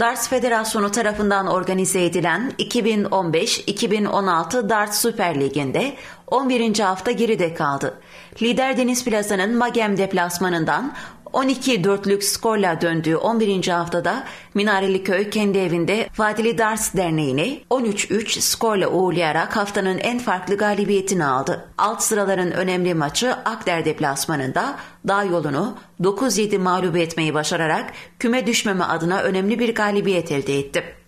Darts Federasyonu tarafından organize edilen 2015-2016 Darts Süper Ligi'nde 11. hafta geride kaldı. Lider Deniz Plaza'nın Magem deplasmanından 12-4'lük skorla döndüğü 11. haftada Minareli Köy kendi evinde Vadili Darts Derneği'ni 13-3 skorla uğurlayarak haftanın en farklı galibiyetini aldı. Alt sıraların önemli maçı Akder deplasmanında dağ yolunu 9-7 mağlup etmeyi başararak küme düşmeme adına önemli bir galibiyet elde etti.